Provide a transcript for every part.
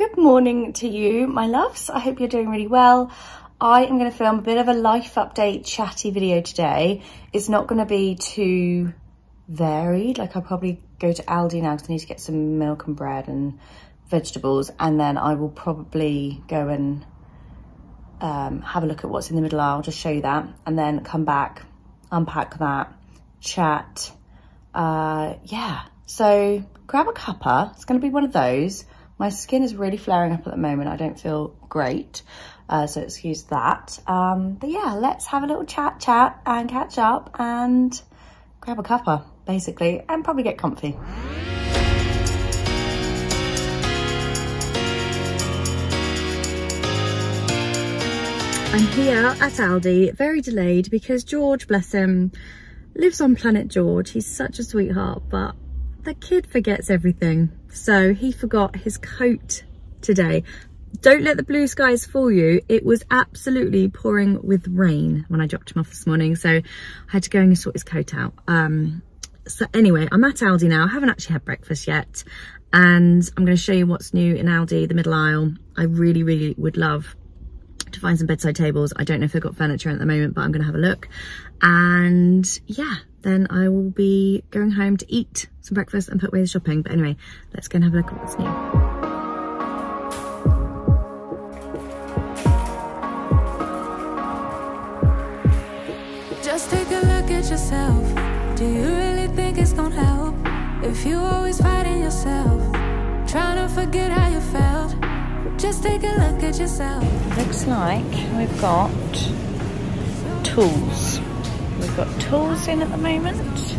Good morning to you, my loves. I hope you're doing really well. I am going to film a bit of a life update chatty video today. It's not going to be too varied. Like I'll probably go to Aldi now because I need to get some milk and bread and vegetables. And then I will probably go and um, have a look at what's in the middle aisle, just show you that. And then come back, unpack that, chat. Uh, yeah, so grab a cuppa. It's going to be one of those. My skin is really flaring up at the moment. I don't feel great, uh, so excuse that. Um, but yeah, let's have a little chat, chat and catch up and grab a cuppa, basically, and probably get comfy. I'm here at Aldi, very delayed because George, bless him, lives on Planet George. He's such a sweetheart, but the kid forgets everything. So he forgot his coat today. Don't let the blue skies fool you. It was absolutely pouring with rain when I dropped him off this morning. So I had to go and sort his coat out. Um, so anyway, I'm at Aldi now. I haven't actually had breakfast yet. And I'm going to show you what's new in Aldi, the middle aisle. I really, really would love to find some bedside tables. I don't know if they've got furniture at the moment, but I'm going to have a look. And yeah, then I will be going home to eat some breakfast and put away the shopping. But anyway, let's go and have a look at what's new. Just take a look at yourself. Do you really think it's gonna help? If you always fighting yourself, trying to forget how you felt. Just take a look at yourself. Looks like we've got tools. Got tools in at the moment.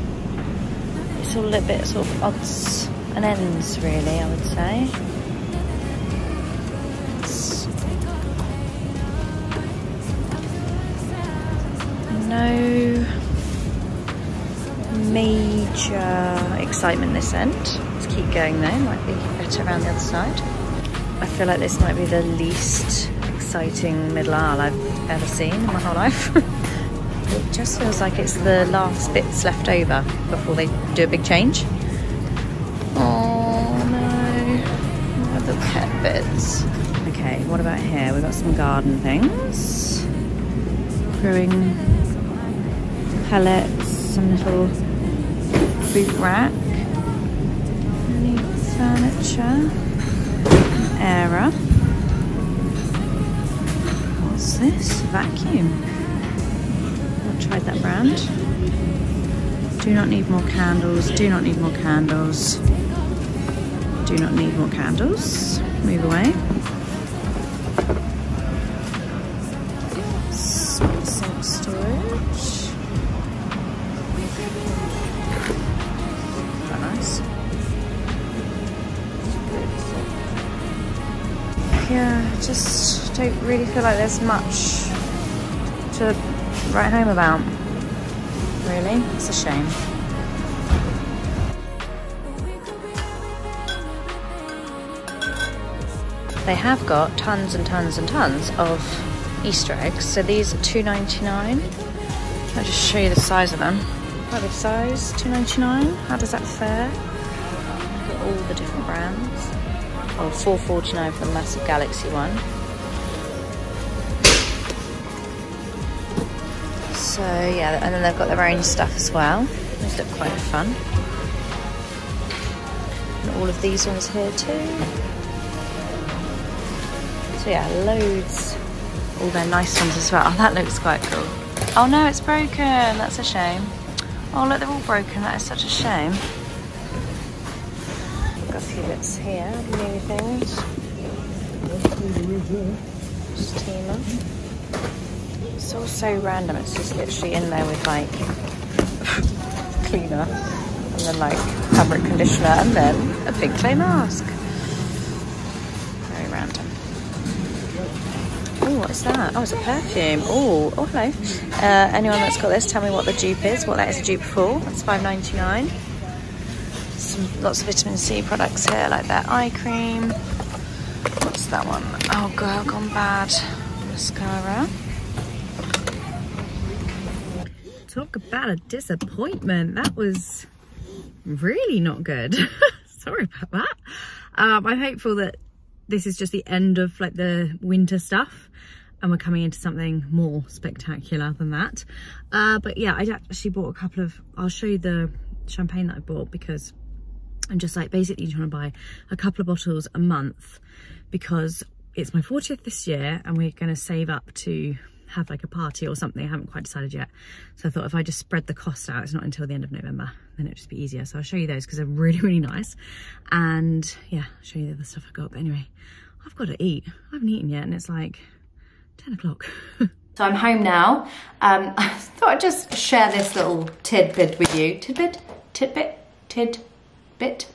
It's all a little bit sort of odds and ends really, I would say. No major excitement this end. Let's keep going though, might be better around the other side. I feel like this might be the least exciting middle aisle I've ever seen in my whole life. it just feels like it's the last bits left over before they do a big change. Oh no, the pet bits. Okay, what about here? We've got some garden things. Growing pellets, some little boot rack. Any furniture. Era. What's this? Vacuum. That brand. Do not need more candles. Do not need more candles. Do not need more candles. Move away. Nice. yeah, just don't really feel like there's much to write home about. Really, it's a shame. They have got tons and tons and tons of Easter eggs. So these are $2.99. I'll just show you the size of them. Quite big size, $2.99. How does that fare? For all the different brands. Oh, 4.49 for the massive Galaxy one. So yeah, and then they've got their own stuff as well. Those look quite fun. And all of these ones here too. So yeah, loads. All their nice ones as well. Oh, that looks quite cool. Oh no, it's broken. That's a shame. Oh look, they're all broken. That is such a shame. Got a few bits here, new things. Steamer. It's all so random. It's just literally in there with like cleaner and then like fabric conditioner and then a big clay mask. Very random. Oh, what is that? Oh, it's a perfume. Oh, oh hello. Uh, anyone that's got this, tell me what the dupe is, what that is a dupe for. That's five ninety nine. Some lots of vitamin C products here, like their eye cream. What's that one? Oh, girl, gone bad. Mascara. Talk about a disappointment. That was really not good. Sorry about that. Um, I'm hopeful that this is just the end of like the winter stuff and we're coming into something more spectacular than that. Uh, but yeah, I actually bought a couple of, I'll show you the champagne that I bought because I'm just like basically trying to buy a couple of bottles a month because it's my 40th this year and we're going to save up to have like a party or something. I haven't quite decided yet. So I thought if I just spread the cost out, it's not until the end of November, then it'll just be easier. So I'll show you those because they're really, really nice. And yeah, I'll show you the other stuff I've got. But anyway, I've got to eat. I haven't eaten yet and it's like 10 o'clock. so I'm home now. Um, I thought I'd just share this little tidbit with you. Tidbit? Tidbit? Tidbit?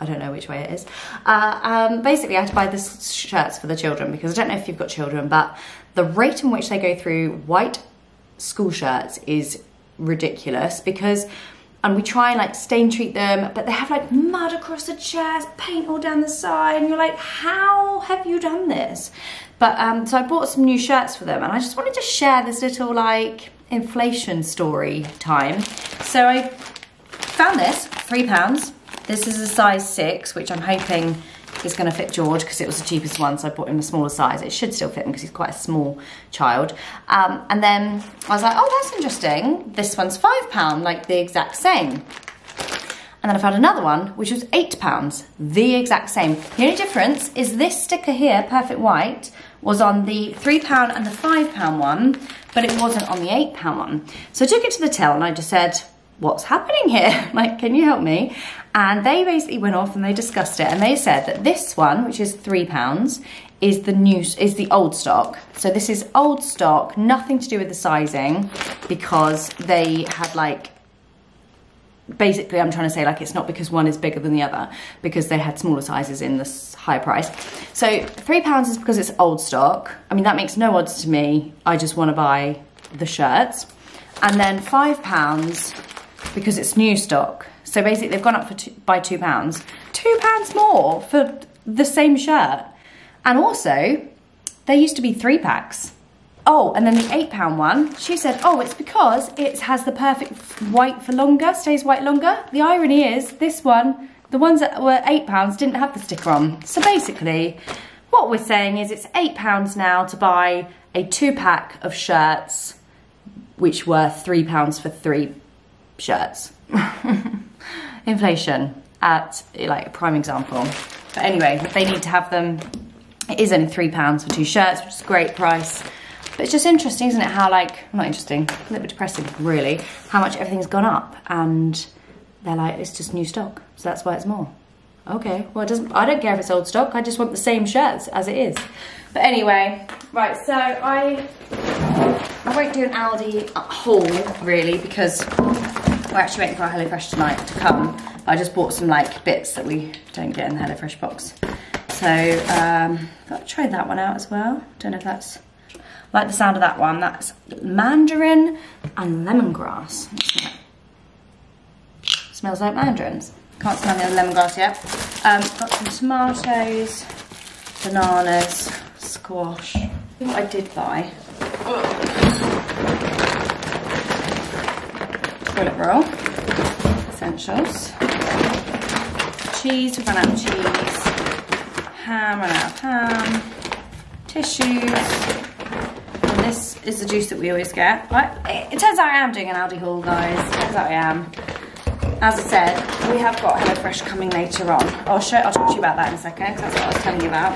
I don't know which way it is. Uh, um, basically, I had to buy the shirts for the children because I don't know if you've got children, but the rate in which they go through white school shirts is ridiculous because and we try and like stain treat them, but they have like mud across the chairs, paint all down the side, and you're like, how have you done this? But um, so I bought some new shirts for them, and I just wanted to share this little like inflation story time. So I found this, three pounds. This is a size six, which I'm hoping is going to fit George because it was the cheapest one, so I bought him a smaller size. It should still fit him because he's quite a small child. Um, and then I was like, oh, that's interesting. This one's £5, like the exact same. And then I found another one, which was £8, the exact same. The only difference is this sticker here, Perfect White, was on the £3 and the £5 one, but it wasn't on the £8 one. So I took it to the till and I just said, what's happening here? like, can you help me? And they basically went off and they discussed it and they said that this one, which is three pounds, is the new, is the old stock. So this is old stock, nothing to do with the sizing because they had like, basically I'm trying to say like it's not because one is bigger than the other because they had smaller sizes in this high price. So three pounds is because it's old stock. I mean, that makes no odds to me. I just want to buy the shirts. And then five pounds because it's new stock. So basically they've gone up for two, by two pounds. Two pounds more for the same shirt. And also, there used to be three packs. Oh, and then the eight pound one, she said, oh, it's because it has the perfect white for longer, stays white longer. The irony is this one, the ones that were eight pounds didn't have the sticker on. So basically, what we're saying is it's eight pounds now to buy a two pack of shirts, which were three pounds for three shirts. Inflation at like a prime example. But anyway, they need to have them. It is only three pounds for two shirts, which is a great price. But it's just interesting, isn't it? How like, not interesting, a little bit depressing, really, how much everything's gone up. And they're like, it's just new stock. So that's why it's more. Okay, well, it doesn't, I don't care if it's old stock. I just want the same shirts as it is. But anyway, right, so I, I won't do an Aldi haul, really, because we're actually waiting for our HelloFresh tonight to come. I just bought some like bits that we don't get in the HelloFresh box. So um, I've try that one out as well. Don't know if that's, I like the sound of that one. That's mandarin and lemongrass. Smells like mandarins. Can't smell the lemongrass yet. Um, got some tomatoes, bananas, squash. I think what I did buy toilet roll, essentials, cheese, we've run out of cheese, ham, run out of ham, tissues, and this is the juice that we always get. But it, turns out I am doing an Aldi haul, guys. It turns out I am. As I said, we have got HelloFresh coming later on. Oh, I'll show. I'll talk to you about that in a second, because that's what I was telling you about.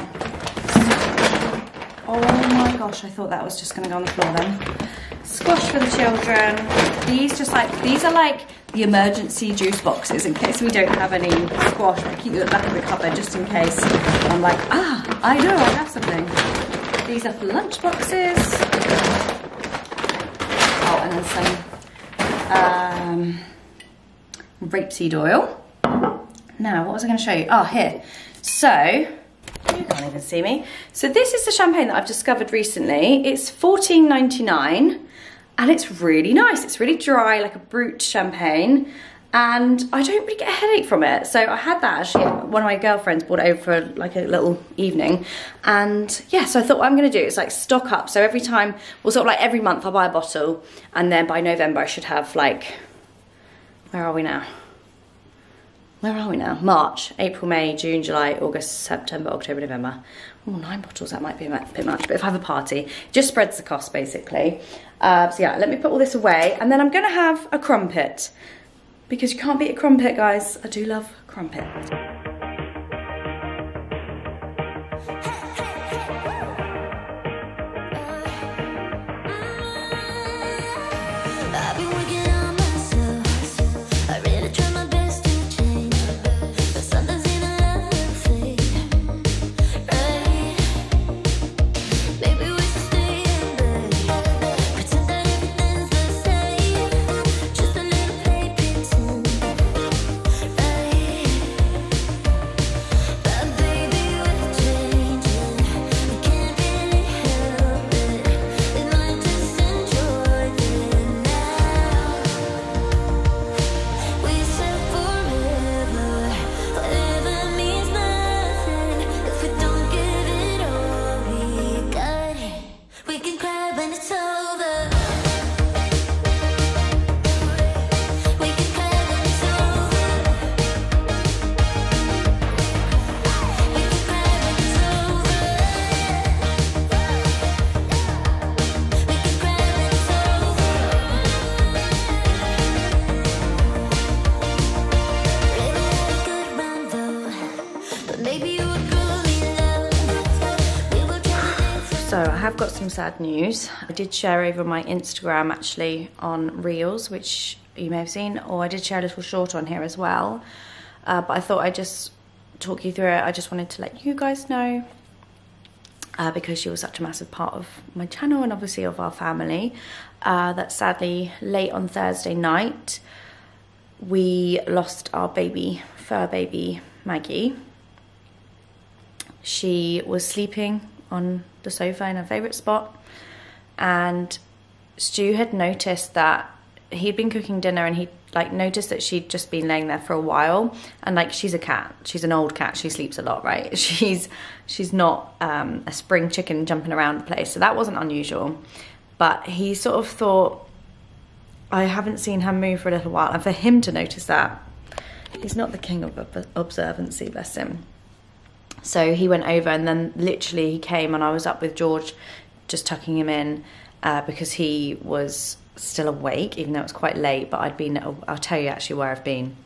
Oh my gosh, I thought that was just going to go on the floor then squash for the children. These just like, these are like the emergency juice boxes in case we don't have any squash. I keep them at the back of the cupboard just in case I'm like, ah, I know, I have something. These are for lunch boxes. Oh, and then some um, rapeseed oil. Now, what was I going to show you? Oh, here. So, you can't even see me. So this is the champagne that I've discovered recently. It's $14.99 and it's really nice. It's really dry, like a brut champagne and I don't really get a headache from it. So I had that actually, one of my girlfriends brought it over for like a little evening. And yeah, so I thought what I'm gonna do is like stock up. So every time, well sort of like every month I'll buy a bottle and then by November I should have like, where are we now? Where are we now? March, April, May, June, July, August, September, October, November. Oh, nine bottles, that might be a bit much, but if I have a party, just spreads the cost basically. Uh, so yeah, let me put all this away and then I'm gonna have a crumpet because you can't beat a crumpet, guys. I do love crumpet. So I have got some sad news. I did share over my Instagram actually on Reels, which you may have seen, or I did share a little short on here as well. Uh, but I thought I'd just talk you through it. I just wanted to let you guys know uh, because she was such a massive part of my channel and obviously of our family. Uh, that sadly, late on Thursday night, we lost our baby, fur baby Maggie. She was sleeping on the sofa in her favourite spot, and Stu had noticed that he'd been cooking dinner and he like noticed that she'd just been laying there for a while. And like she's a cat. She's an old cat. She sleeps a lot right? She's she's not um, a spring chicken jumping around the place. So that wasn't unusual. But he sort of thought i haven't seen her move for a little while. And for him to notice that he's not the king of observancy bless him so he went over and then literally he came and I was up with George just tucking him in uh, because he was still awake even though it was quite late but I'd been I'll tell you actually where I've been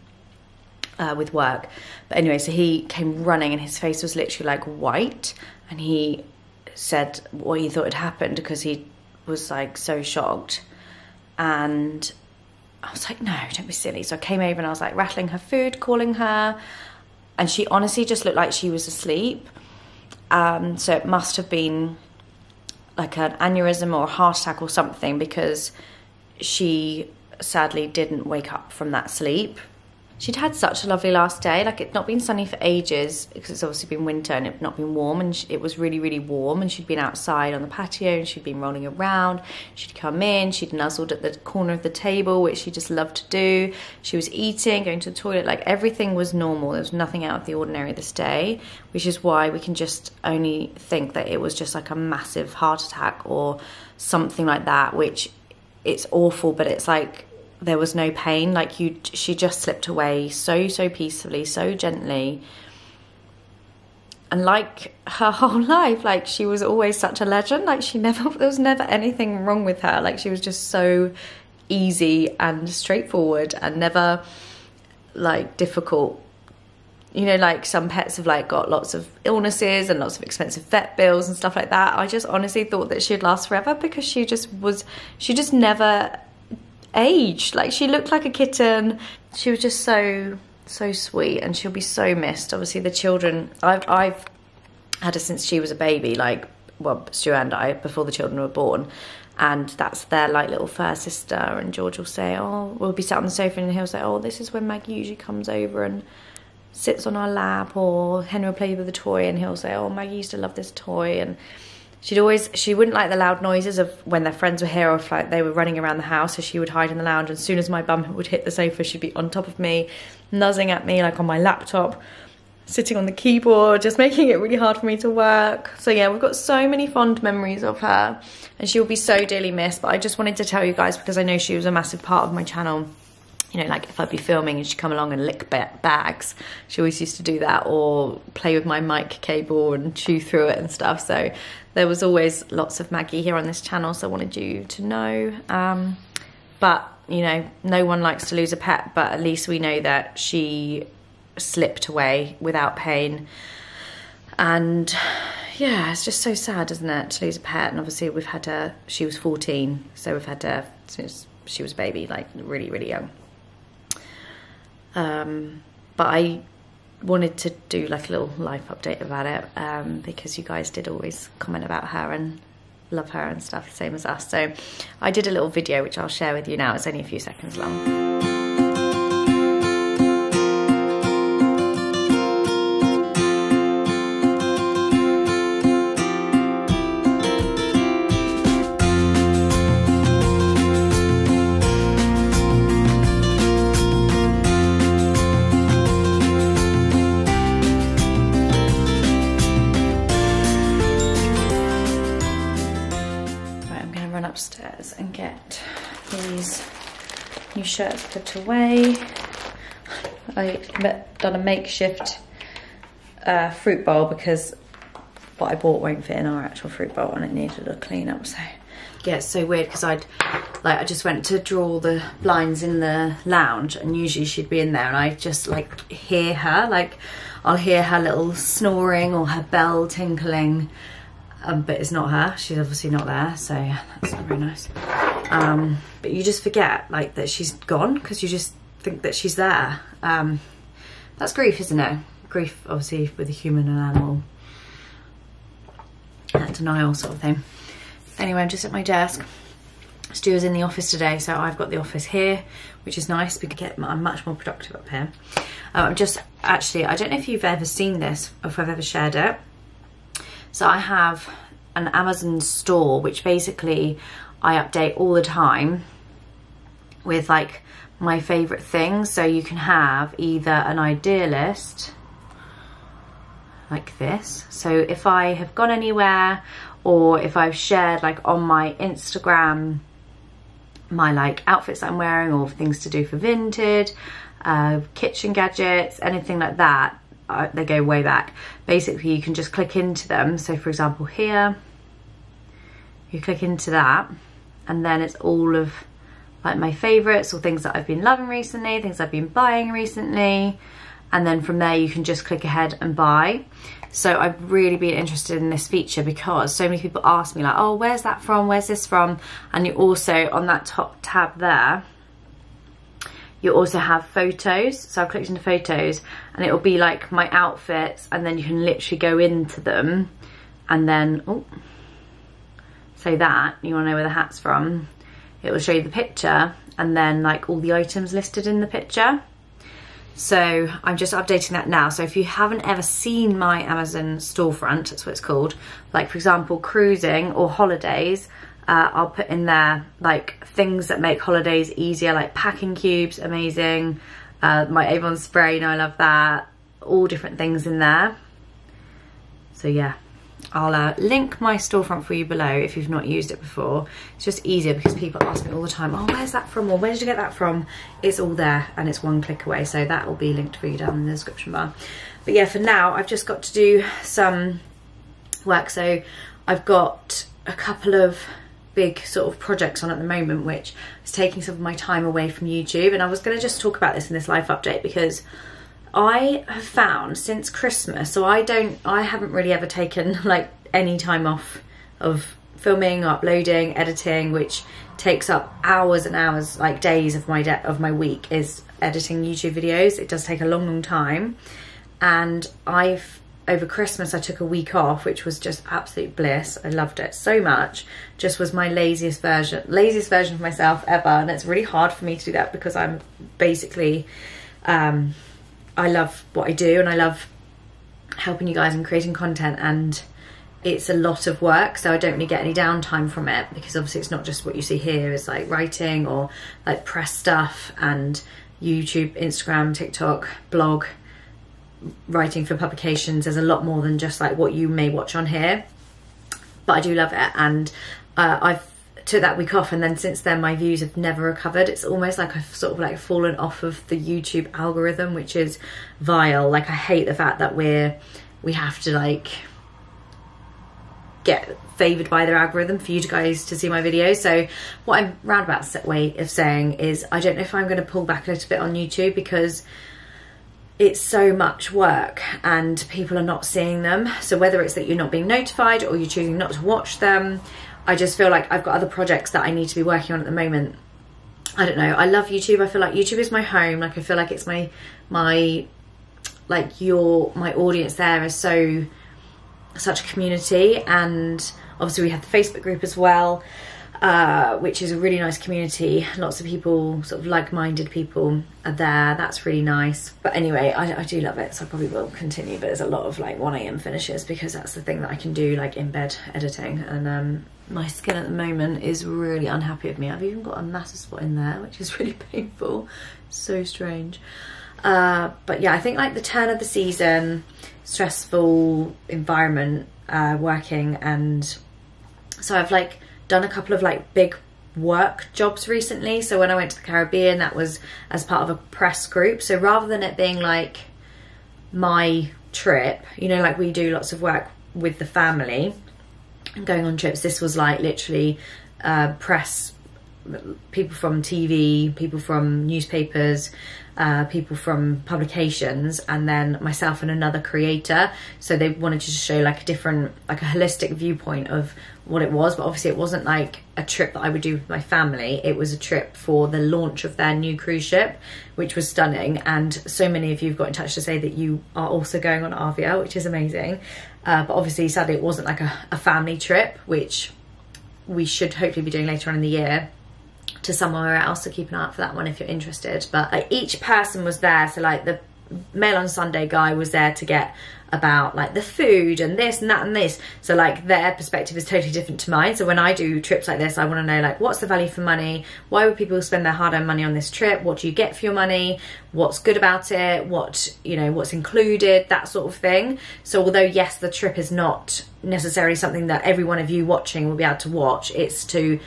uh, with work. But anyway so he came running and his face was literally like white and he said what he thought had happened because he was like so shocked. And I was like, no, don't be silly. So I came over and I was like rattling her food, calling her, and she honestly just looked like she was asleep. Um, so it must have been like an aneurysm or a heart attack or something because she sadly didn't wake up from that sleep. She'd had such a lovely last day. Like it'd not been sunny for ages because it's obviously been winter and it'd not been warm. And sh- it was really, really warm. And she'd been outside on the patio and she'd been rolling around. She'd come in. She'd nuzzled at the corner of the table, which she just loved to do. She was eating, going to the toilet. Like everything was normal. There was nothing out of the ordinary this day, which is why we can just only think that it was just like a massive heart attack or something like that. Which it's awful, but it's like there was no pain. Like you she just slipped away so so peacefully so gently. And like her whole life like she was always such a legend. Like she never there was never anything wrong with her. Like she was just so easy and straightforward and never like difficult. You know like some pets have like got lots of illnesses and lots of expensive vet bills and stuff like that. I just honestly thought that she'd last forever because she just was she just never aged like she looked like a kitten. She was just so so sweet and she'll be so missed. Obviously the children i've i've had her since she was a baby like well stu and i before the children were born. And that's their like little fur sister. And george will say oh we'll be sat on the sofa and he'll say oh this is when maggie usually comes over and sits on our lap or henry will play with the toy and he'll say oh maggie used to love this toy. And she'd always she wouldn't like the loud noises of when their friends were here or if like they were running around the house so she would hide in the lounge. And as soon as my bum would hit the sofa she'd be on top of me nuzzing at me like on my laptop sitting on the keyboard just making it really hard for me to work. So yeah we've got so many fond memories of her. And she will be so dearly missed but i just wanted to tell you guys because i know she was a massive part of my channel you know, like if I'd be filming and she'd come along and lick bags, she always used to do that, or play with my mic cable and chew through it and stuff. So there was always lots of Maggie here on this channel, so I wanted you to know. Um, but you know, no one likes to lose a pet, but at least we know that she slipped away without pain. And yeah, it's just so sad, isn't it, to lose a pet? And obviously, we've had her, she was 14, so we've had her since she was a baby, like really, really young. Um, but I wanted to do like a little life update about it um, because you guys did always comment about her and love her and stuff, same as us. So I did a little video which I'll share with you now. It's only a few seconds long. Shirts put away. I've done a makeshift uh, fruit bowl because what I bought won't fit in our actual fruit bowl and it needed a clean up. So yeah, it's so weird because I'd like I just went to draw the blinds in the lounge and usually she'd be in there and I just like hear her like I'll hear her little snoring or her bell tinkling um, but it's not her. She's obviously not there, so yeah, that's not very nice. Um, but you just forget like that she's gone because you just think that she's there. Um, that's grief, isn't it? Grief, obviously, with a human and animal. That denial sort of thing. Anyway, I'm just at my desk. Stu is in the office today, so I've got the office here, which is nice because get, I'm much more productive up here. Uh, I'm just actually, I don't know if you've ever seen this or if I've ever shared it. So I have an Amazon store, which basically I update all the time with like my favorite things. So you can have either an idea list like this. So if I have gone anywhere or if I've shared like on my Instagram my like outfits I'm wearing or things to do for Vinted, uh, kitchen gadgets, anything like that, uh, they go way back. Basically, you can just click into them. So for example, here, you click into that and then it's all of like my favorites or things that I've been loving recently, things I've been buying recently. And then from there, you can just click ahead and buy. So I've really been interested in this feature because so many people ask me like, oh, where's that from? Where's this from? And you also, on that top tab there, you also have photos. So I've clicked into photos and it'll be like my outfits and then you can literally go into them and then, oh, say that, you wanna know where the hat's from. It will show you the picture and then like all the items listed in the picture. So I'm just updating that now. So if you haven't ever seen my Amazon storefront, that's what it's called, like for example, cruising or holidays, uh, I'll put in there like things that make holidays easier, like packing cubes, amazing. Uh, my Avon spray, you know, I love that. All different things in there. So yeah, I'll uh, link my storefront for you below if you've not used it before. It's just easier because people ask me all the time, oh, where's that from? Or where did you get that from? It's all there and it's one click away. So that will be linked for you down in the description bar. But yeah, for now, I've just got to do some work. So I've got a couple of big sort of projects on at the moment which is taking some of my time away from YouTube and I was going to just talk about this in this life update because I have found since Christmas so I don't I haven't really ever taken like any time off of filming uploading editing which takes up hours and hours like days of my of my week is editing YouTube videos. It does take a long long time. And I've over Christmas I took a week off which was just absolute bliss. I loved it so much. Just was my laziest version laziest version of myself ever. And it's really hard for me to do that because I'm basically um, I love what I do and I love helping you guys and creating content and it's a lot of work so I don't really get any downtime from it because obviously it's not just what you see here it's like writing or like press stuff and YouTube Instagram TikTok blog writing for publications. There's a lot more than just like what you may watch on here. But I do love it and uh, I've took that week off and then since then my views have never recovered. It's almost like i've sort of like fallen off of the youtube algorithm which is vile. Like i hate the fact that we're we have to like get favored by their algorithm for you guys to see my videos. So what i'm roundabout way of saying is i don't know if i'm going to pull back a little bit on youtube because it's so much work and people are not seeing them. So whether it's that you're not being notified or you're choosing not to watch them, I just feel like I've got other projects that I need to be working on at the moment. I don't know. I love YouTube. I feel like YouTube is my home. Like I feel like it's my my like your my audience there is so such a community and obviously we have the Facebook group as well. Uh, which is a really nice community. Lots of people, sort of like-minded people, are there. That's really nice. But anyway, I, I do love it, so I probably will continue. But there's a lot of like 1 a.m. finishes because that's the thing that I can do like in bed editing. And um, my skin at the moment is really unhappy with me. I've even got a massive spot in there, which is really painful. So strange. Uh, but yeah, I think like the turn of the season, stressful environment, uh, working, and so I've like done a couple of like big work jobs recently. So when I went to the Caribbean, that was as part of a press group. So rather than it being like my trip, you know, like we do lots of work with the family and going on trips, this was like literally uh, press people from TV, people from newspapers, uh, people from publications, and then myself and another creator. So they wanted to show like a different, like a holistic viewpoint of what it was. But obviously, it wasn't like a trip that I would do with my family. It was a trip for the launch of their new cruise ship, which was stunning. And so many of you have got in touch to say that you are also going on Arvia, which is amazing. Uh, but obviously, sadly, it wasn't like a, a family trip, which we should hopefully be doing later on in the year to somewhere else so keep an eye out for that one if you're interested. But like each person was there. So like the mail on sunday guy was there to get about like the food and this and that and this. So like their perspective is totally different to mine. So when i do trips like this i want to know like what's the value for money? Why would people spend their hard-earned money on this trip? What do you get for your money? What's good about it? What you know what's included? That sort of thing. So although yes the trip is not necessarily something that every one of you watching will be able to watch it's to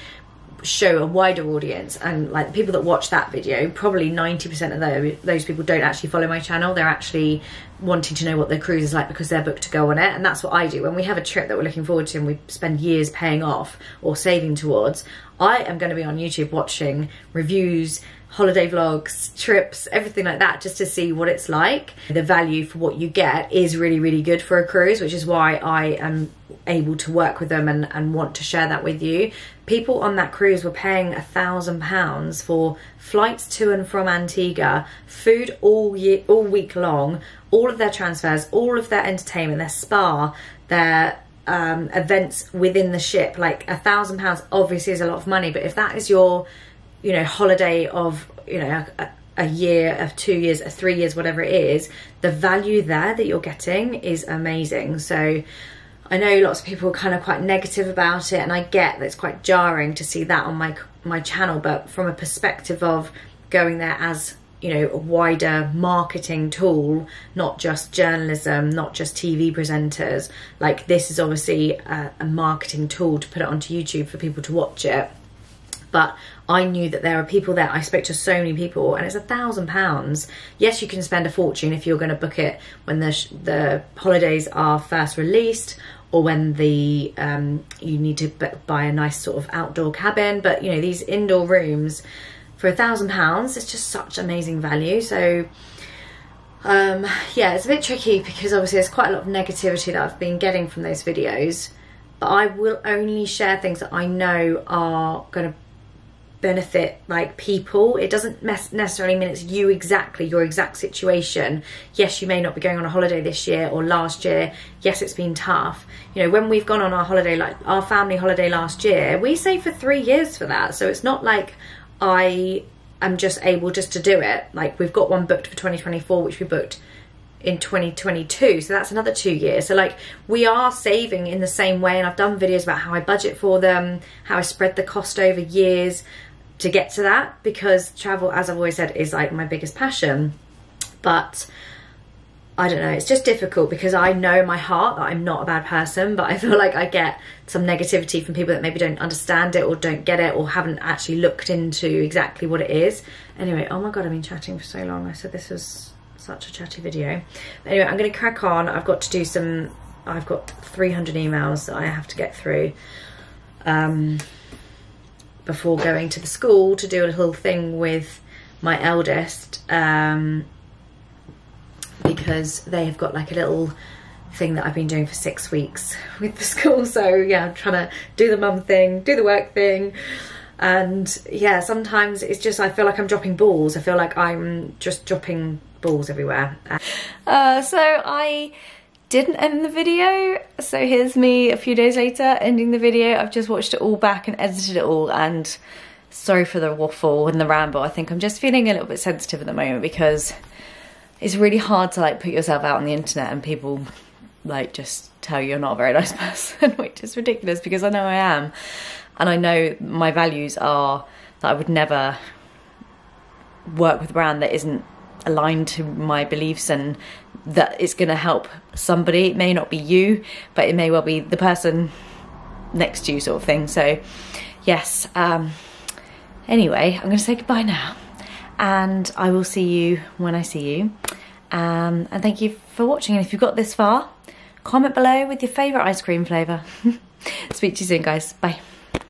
show a wider audience and like the people that watch that video probably 90% of those, those people don't actually follow my channel. They're actually wanting to know what their cruise is like because they're booked to go on it and that's what I do. When we have a trip that we're looking forward to and we spend years paying off or saving towards I am going to be on YouTube watching reviews holiday vlogs, trips, everything like that, just to see what it's like. The value for what you get is really, really good for a cruise, which is why I am able to work with them and, and want to share that with you. People on that cruise were paying a thousand pounds for flights to and from Antigua, food all year, all week long, all of their transfers, all of their entertainment, their spa, their um, events within the ship. Like a thousand pounds obviously is a lot of money, but if that is your you know holiday of you know a, a year of two years of three years whatever it is the value there that you're getting is amazing. So i know lots of people are kind of quite negative about it and i get that it's quite jarring to see that on my my channel but from a perspective of going there as you know a wider marketing tool not just journalism not just tv presenters like this is obviously a, a marketing tool to put it onto youtube for people to watch it. But I knew that there are people there. I spoke to so many people, and it's a thousand pounds. Yes, you can spend a fortune if you're going to book it when the the holidays are first released, or when the um, you need to buy a nice sort of outdoor cabin. But you know these indoor rooms for a thousand pounds, it's just such amazing value. So. Um, yeah, it's a bit tricky because obviously there's quite a lot of negativity that I've been getting from those videos, but I will only share things that I know are going to benefit like people. It doesn't necessarily mean it's you exactly your exact situation. Yes you may not be going on a holiday this year or last year. Yes it's been tough. You know when we've gone on our holiday like our family holiday last year we saved for three years for that. So it's not like i am just able just to do it. Like we've got one booked for 2024 which we booked in 2022 so that's another two years. So like we are saving in the same way. And i've done videos about how i budget for them how i spread the cost over years to get to that because travel, as I've always said, is like my biggest passion. But I don't know, it's just difficult because I know my heart that I'm not a bad person, but I feel like I get some negativity from people that maybe don't understand it or don't get it or haven't actually looked into exactly what it is. Anyway, oh my god, I've been chatting for so long. I said this was such a chatty video. But anyway, I'm going to crack on. I've got to do some, I've got 300 emails that I have to get through. Um, before going to the school to do a little thing with my eldest um, because they have got like a little thing that I've been doing for six weeks with the school. So yeah, I'm trying to do the mum thing, do the work thing. And yeah, sometimes it's just I feel like I'm dropping balls. I feel like I'm just dropping balls everywhere. Uh, so I didn't end the video. So here's me a few days later ending the video. I've just watched it all back and edited it all and sorry for the waffle and the ramble. I think I'm just feeling a little bit sensitive at the moment because it's really hard to like put yourself out on the internet and people like just tell you you're not a very nice person, which is ridiculous because I know I am. And I know my values are that I would never work with a brand that isn't aligned to my beliefs and that it's going to help somebody. It may not be you, but it may well be the person next to you, sort of thing. So, yes. Um, anyway, I'm going to say goodbye now, and I will see you when I see you. Um, and thank you for watching. And if you've got this far, comment below with your favourite ice cream flavour. Speak to you soon, guys. Bye.